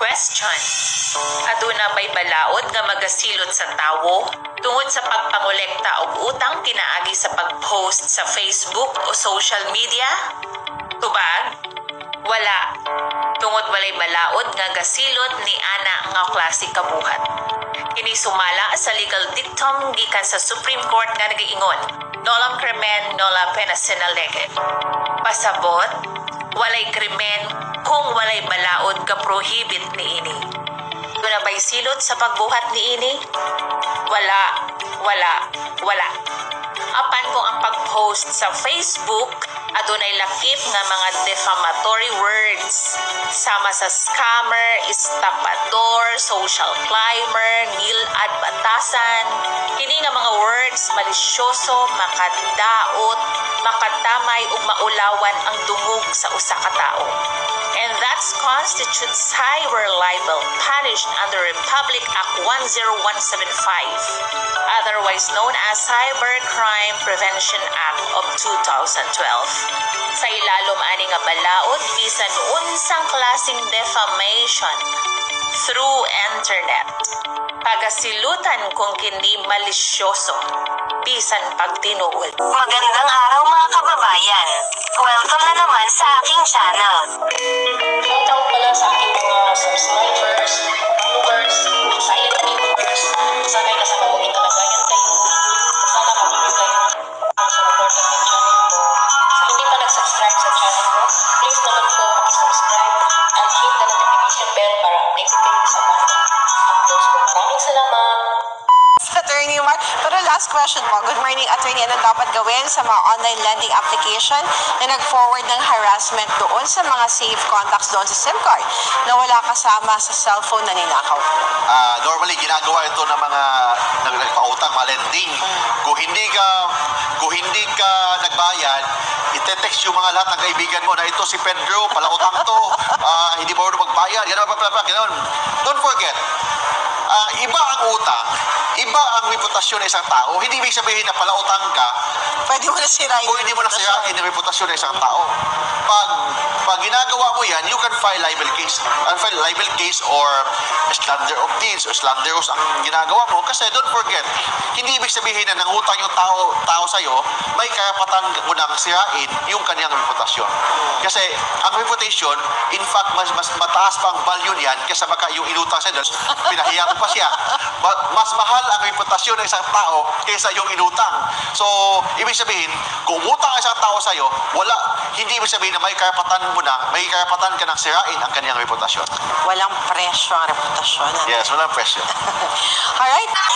Question. Aduna may balaod nga magasilot sa tawo tungod sa pagpangolekta og utang pinaagi sa pag-post sa Facebook o social media? Tubag? Wala. Tungod walay balaod nga gasilot ni ana nga klase kabuhat. Kini sumala sa legal dictum gikan sa Supreme Court nga nagaingon, Nolam krimen, nola pena sine lege. Pasabot, walay krimen kung walay balaod ka prohibit ni ini. Doon na ba'y silot sa pagbuhat ni ini? Wala, wala, wala. Apan kung ang pag-post sa Facebook adunay lakip nga mga defamatory words sama sa scammer, estapador, social climber, nilad batasan. Kini nga mga words malisyoso, makadaot, makatamay ug maulawan ang dungog sa usa ka tawo. And that constitutes cyber libel punished under Republic Act 10175, otherwise known as Cybercrime Prevention Act of 2012. Sa ilalom ani nga balaod bisan unsang klasing defamation through internet. Pagasilutan kung kini malisyoso bisan pagtinuod. Magandang araw mga kababayan. Welcome na naman sa aking channel. Maraming salamat! Attorney Mark. Pero last question mo, good morning Attorney, anong dapat gawin sa mga online lending application na nag-forward ng harassment doon sa mga safe contacts doon sa SIM card na wala kasama sa cellphone na ninakaw? Ah, normally ginagawa ito ng mga nag- nagpautang, mga lending. Kung hindi ka kung hindi ka nagbayad, ite-text yung mga lahat ng kaibigan mo na ito si Pedro, palautang to, ah, hindi mo magbayad, gano'n, gano'n. Don't forget, ah, iba ang utang, iba ang reputasyon ng isang tao. Hindi ibig sabihin na palautang ka, Pwede mo na sirain. kung hindi mo nasirain ang reputasyon ng isang tao. Pag, pag ginagawa mo yan, you can file libel case. Uh, file libel case or slander of deeds or slanderous ang ginagawa mo. Kasi don't forget, hindi ibig sabihin na nangutang yung tao, tao sa'yo, may karapatan mo nang sirain yung kanyang reputasyon. Kasi ang reputation, in fact, mas, mas mataas pa ang value niyan kaysa baka yung inutang sa'yo, pinahiya mo pa siya. Ma- Mas mahal ang reputasyon ng isang tao kaysa yung inutang. So, ibig sabihin, kung umutang ang isang tao sa'yo, wala, hindi ibig sabihin na may karapatan mo na, may karapatan ka nang sirain ang kanyang reputasyon. Walang presyo ang reputasyon. ano? Yes, walang presyo. Alright.